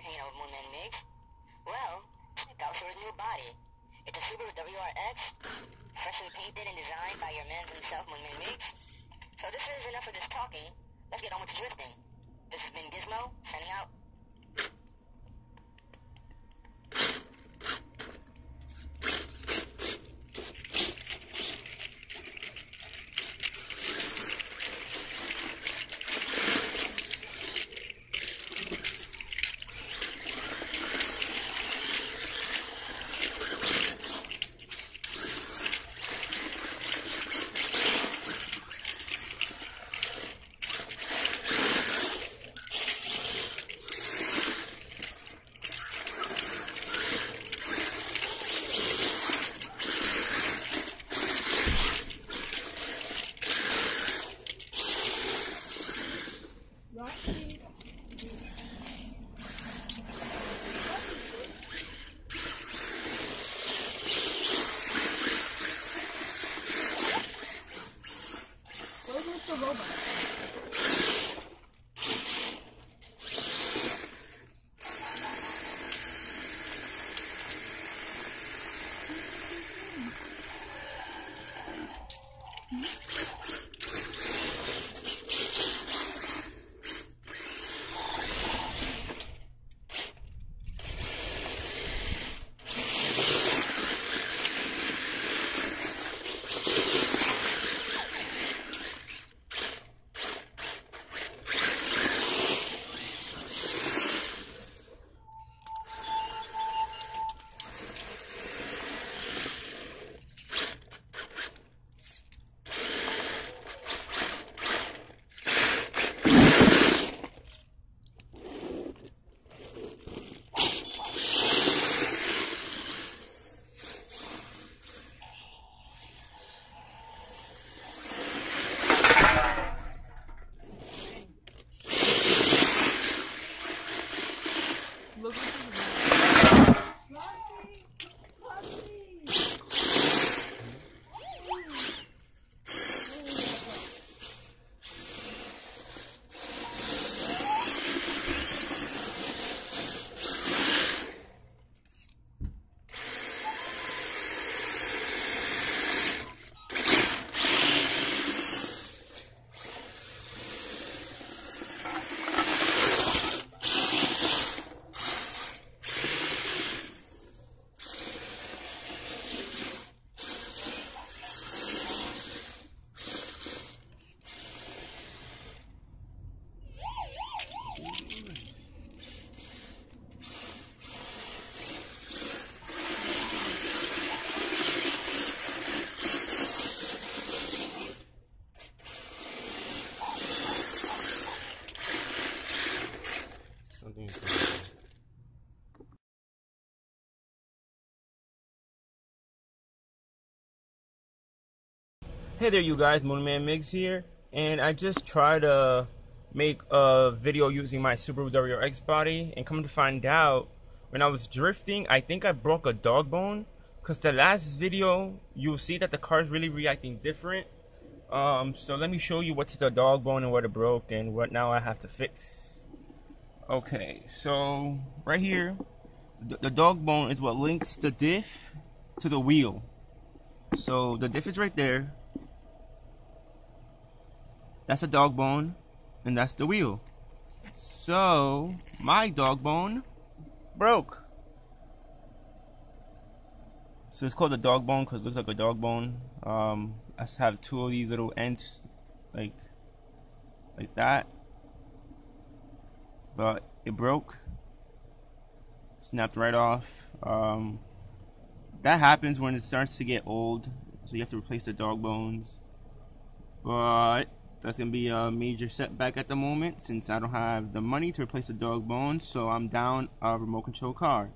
handheld Moonman makes? Well, check out your new body. It's a Subaru WRX, freshly painted and designed by your man himself, Moonman Migz. So this is enough of this talking. Let's get on with the drifting. This has been Gizmo, signing out. Mm-hmm. Hey there, you guys. Moonman Migz here, and I just tried to make a video using my Subaru WRX body, and come to find out, when I was drifting, I think I broke a dog bone. Cause the last video, you'll see that the car is really reacting different. Um, so let me show you what's the dog bone and what it broke, and what now I have to fix. Okay, so right here, the, the dog bone is what links the diff to the wheel. So the diff is right there. That's a dog bone, and that's the wheel. So my dog bone broke. So it's called a dog bone because it looks like a dog bone. Um, I have two of these little ends, like like that but it broke snapped right off um, that happens when it starts to get old so you have to replace the dog bones but that's gonna be a major setback at the moment since I don't have the money to replace the dog bone, so I'm down a remote control car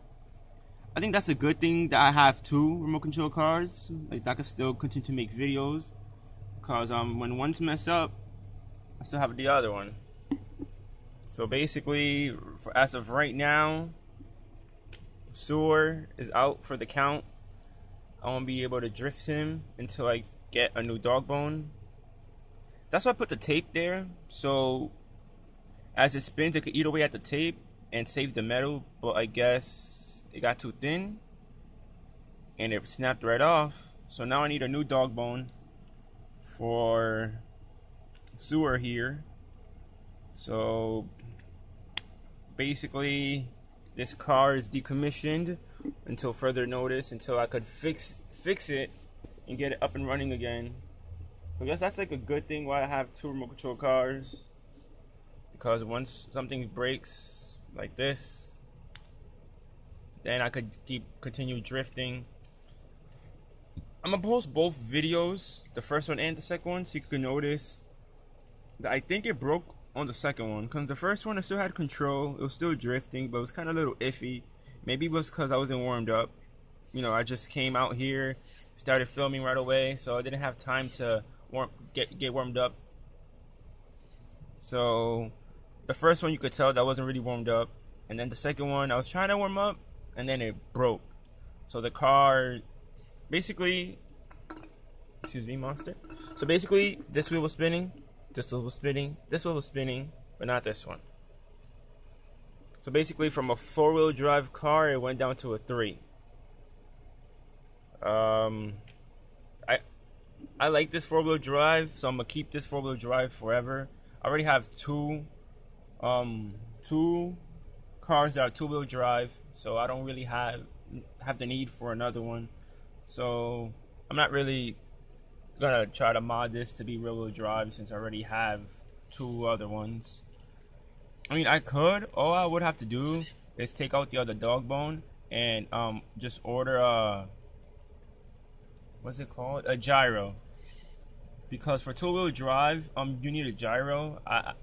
I think that's a good thing that I have two remote control cars like I can still continue to make videos because um, when one's mess up I still have the other one so basically, for, as of right now, Sewer is out for the count. I won't be able to drift him until I get a new dog bone. That's why I put the tape there. So as it spins, it could eat away at the tape and save the metal. But I guess it got too thin. and it snapped right off. So now I need a new dog bone for sewer here. So basically, this car is decommissioned until further notice, until I could fix fix it and get it up and running again. I guess that's like a good thing why I have two remote control cars. Because once something breaks like this, then I could keep continue drifting. I'm gonna post both videos, the first one and the second one, so you can notice that I think it broke on the second one. Cause the first one I still had control, it was still drifting, but it was kind of a little iffy. Maybe it was because I wasn't warmed up. You know, I just came out here, started filming right away, so I didn't have time to warm get get warmed up. So the first one you could tell that wasn't really warmed up, and then the second one I was trying to warm up, and then it broke. So the car, basically, excuse me, monster. So basically, this wheel was spinning, this wheel was spinning, this wheel was spinning, but not this one. So basically, from a four-wheel drive car, it went down to a three. Um, I like this four-wheel drive, so I'm gonna keep this four-wheel drive forever. I already have two, um, two cars that are two-wheel drive, so I don't really have have the need for another one. So I'm not really gonna try to mod this to be rear-wheel drive since I already have two other ones. I mean, I could. All I would have to do is take out the other dog bone and um, just order a what's it called? A gyro. Because for two-wheel drive, um, you need a gyro. I,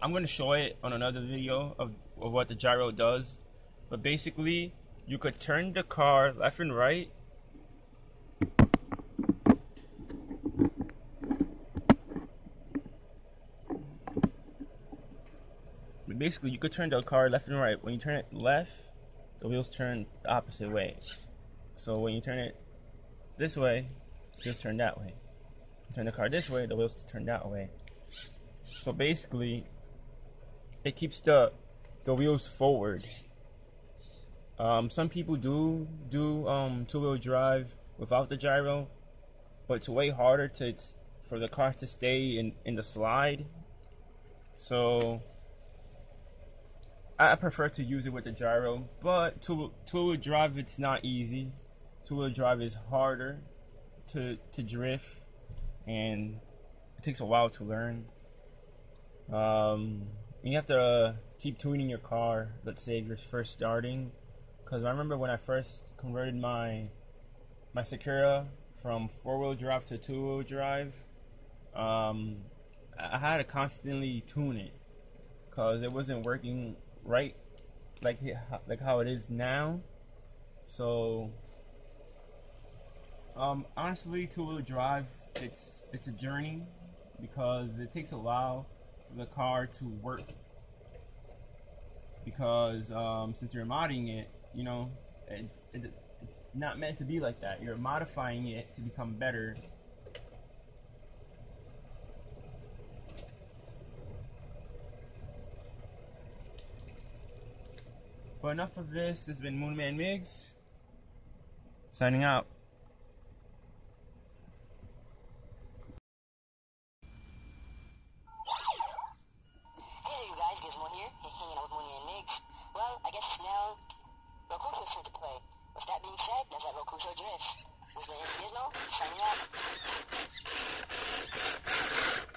I'm gonna show it on another video of, of what the gyro does. But basically, you could turn the car left and right. Basically, you could turn the car left and right. When you turn it left, the wheels turn the opposite way. So when you turn it this way, wheels turn that way. Turn the car this way, the wheels turn that way. So basically, it keeps the the wheels forward. Um, some people do do um, two-wheel drive without the gyro, but it's way harder to for the car to stay in in the slide. So I prefer to use it with the gyro, but two two-wheel drive it's not easy. Two-wheel drive is harder to to drift, and it takes a while to learn. Um, you have to keep tuning your car. Let's say you're first starting, because I remember when I first converted my my Sakura from four-wheel drive to two-wheel drive, um, I had to constantly tune it because it wasn't working right like like how it is now. So um, honestly, two-wheel drive it's it's a journey because it takes a while for the car to work. Because um, since you're modding it, you know, it's it, it's not meant to be like that. You're modifying it to become better. But enough of this. This has been Moonman Migz. Signing out. Hey you guys, Gizmo here, hanging out with Mooney and Migs. Well, I guess it's now Rokuto's turn to play. With that being said, let's let Rokuto drift. With the Gizmo, signing out.